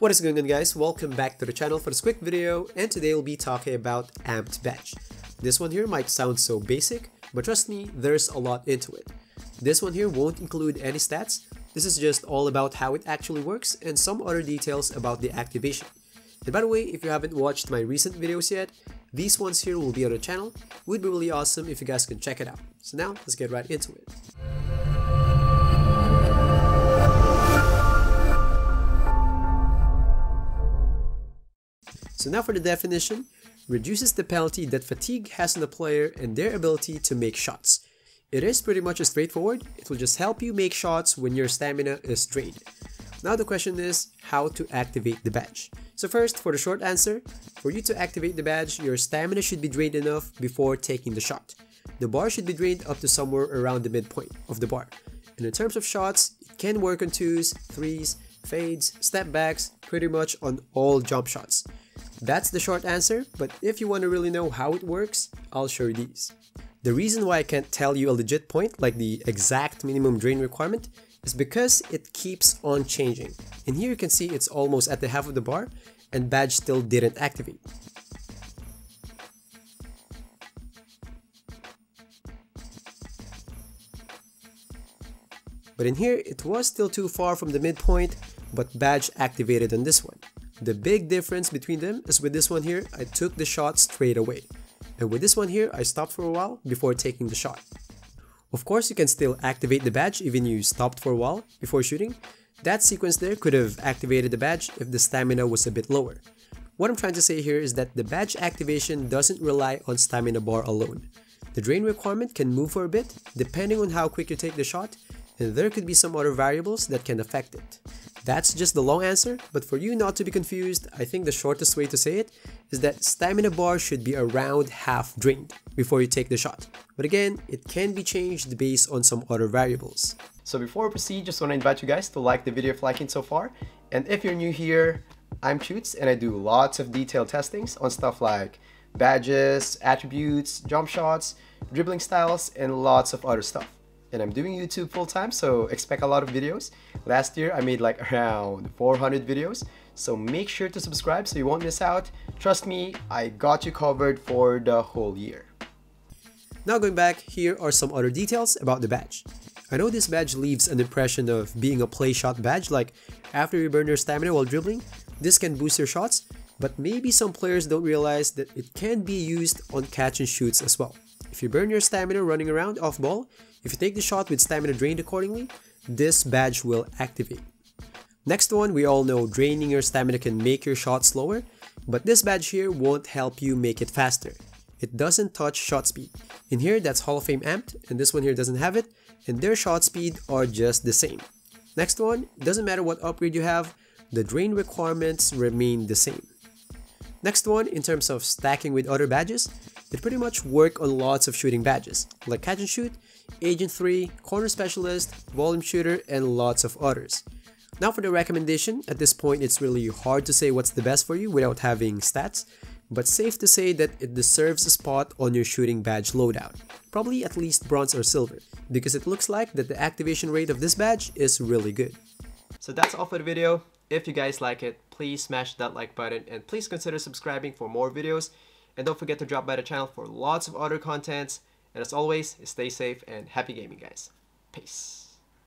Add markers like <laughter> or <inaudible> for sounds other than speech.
What is going on guys, welcome back to the channel for this quick video and today we'll be talking about Amped Badge. This one here might sound so basic, but trust me, there's a lot into it. This one here won't include any stats, this is just all about how it actually works and some other details about the activation. And by the way, if you haven't watched my recent videos yet, these ones here will be on the channel, would be really awesome if you guys can check it out. So now, let's get right into it. So now for the definition, reduces the penalty that fatigue has on the player and their ability to make shots. It is pretty much straightforward, it will just help you make shots when your stamina is drained. Now the question is how to activate the badge. So first, for the short answer, for you to activate the badge, your stamina should be drained enough before taking the shot. The bar should be drained up to somewhere around the midpoint of the bar. And in terms of shots, it can work on twos, threes, fades, step backs, pretty much on all jump shots. That's the short answer, but if you want to really know how it works, I'll show you these. The reason why I can't tell you a legit point, like the exact minimum drain requirement, is because it keeps on changing. And here you can see it's almost at the half of the bar, and badge still didn't activate. But in here, it was still too far from the midpoint, but badge activated on this one. The big difference between them is with this one here, I took the shot straight away. And with this one here, I stopped for a while before taking the shot. Of course, you can still activate the badge even you stopped for a while before shooting. That sequence there could have activated the badge if the stamina was a bit lower. What I'm trying to say here is that the badge activation doesn't rely on stamina bar alone. The drain requirement can move for a bit depending on how quick you take the shot and there could be some other variables that can affect it. That's just the long answer, but for you not to be confused, I think the shortest way to say it is that stamina bar should be around half drained before you take the shot. But again, it can be changed based on some other variables. So before we proceed, just want to invite you guys to like the video if liking so far. And if you're new here, I'm Tutes and I do lots of detailed testings on stuff like badges, attributes, jump shots, dribbling styles, and lots of other stuff and I'm doing YouTube full time, so expect a lot of videos. Last year, I made like <laughs> around 400 videos, so make sure to subscribe so you won't miss out. Trust me, I got you covered for the whole year. Now going back, here are some other details about the badge. I know this badge leaves an impression of being a play shot badge, like after you burn your stamina while dribbling, this can boost your shots, but maybe some players don't realize that it can be used on catch and shoots as well. If you burn your stamina running around off ball, if you take the shot with stamina drained accordingly, this badge will activate. Next one, we all know draining your stamina can make your shot slower, but this badge here won't help you make it faster. It doesn't touch shot speed. In here, that's Hall of Fame amped, and this one here doesn't have it, and their shot speed are just the same. Next one, doesn't matter what upgrade you have, the drain requirements remain the same. Next one, in terms of stacking with other badges, it pretty much work on lots of shooting badges, like catch and shoot, agent 3, corner specialist, volume shooter, and lots of others. Now for the recommendation, at this point it's really hard to say what's the best for you without having stats, but safe to say that it deserves a spot on your shooting badge loadout, probably at least bronze or silver, because it looks like that the activation rate of this badge is really good. So that's all for the video. If you guys like it, please smash that like button and please consider subscribing for more videos. And don't forget to drop by the channel for lots of other contents. And as always, stay safe and happy gaming guys. Peace.